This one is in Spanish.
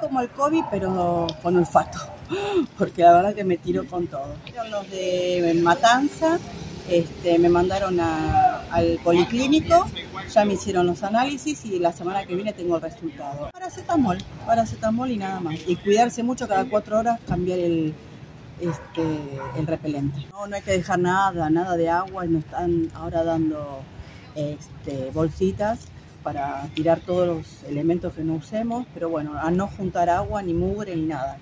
como el COVID, pero con olfato, porque la verdad que me tiro con todo. Los de Matanza este, me mandaron al policlínico, ya me hicieron los análisis y la semana que viene tengo el resultado. Paracetamol, paracetamol y nada más. Y cuidarse mucho cada cuatro horas, cambiar el, este, el repelente. No, no hay que dejar nada, nada de agua, nos están ahora dando este, bolsitas para tirar todos los elementos que no usemos, pero bueno, a no juntar agua, ni mugre, ni nada.